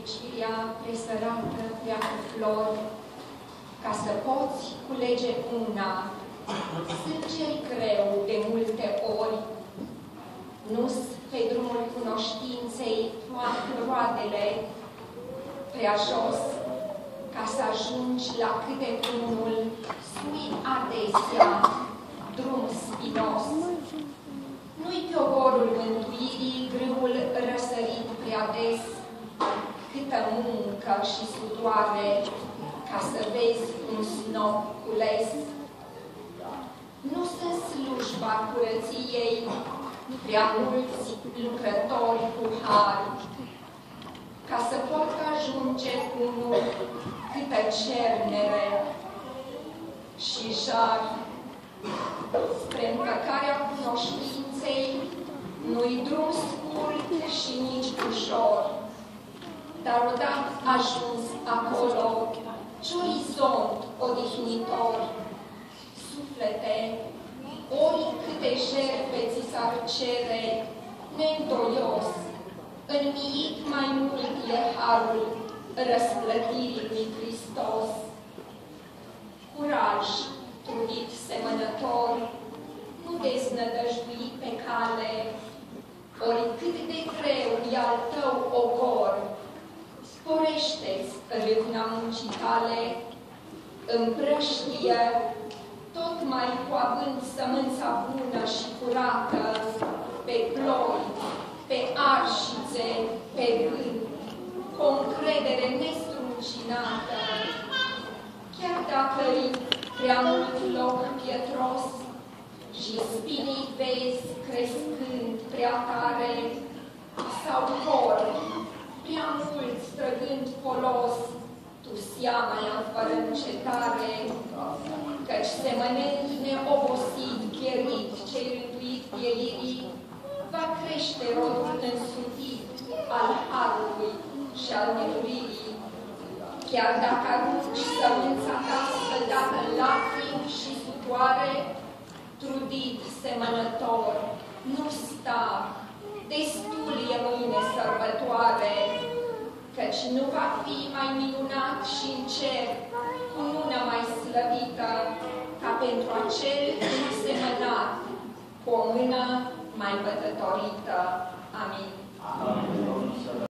fericirea presărată prea cu flori, ca să poți culege una, sângeri greu de multe ori, nu pe drumul cunoștinței toate roadele prea jos, ca să ajungi la câte unul, spui adesea, drum spinos. Nu-i pe oborul mântuirii grâul răsărit prea des, câtă muncă și sudoare ca să vezi un snop cules. Nu sunt slujba curăției prea mulți lucrători cu har, ca să pot ajunge unul câtă cernere și jar spre împăcarea cunoștinței, nu-i drum scurt Dar odată ajuns acolo, ce orizont odihnitor, suflete, ori câte jertfe ți s-ar cere, neîndoios, înmiit mai mult e harul răsplătirii lui Hristos. Curaj, trudit semănător, nu deznădăjduit pe cale, ori cât de greu e al tău râvna muncii tale, împrăștie tot mai cu având sămânța bună și curată, pe ploi, pe arșițe, pe gând, cu o încredere nestruncinată. Chiar dacă îi prea mult loc pietros și spinii vezi crescând prea tare, sau cor, prea mult străgând folos, tu seama fără încetare, căci semănând neobosit, pierit, cei rânduit pieririi, va crește rodul însutit al harului și al mântuirii. Chiar dacă arunci sămânța ta scăldată în lacrimi și sudoare, trudit semănător, nu sta, destul căci nu va fi mai minunat și în cer, cu una mai slăvită, ca pentru acel semănat, cu o mână mai bătătorită. Amin. Amin.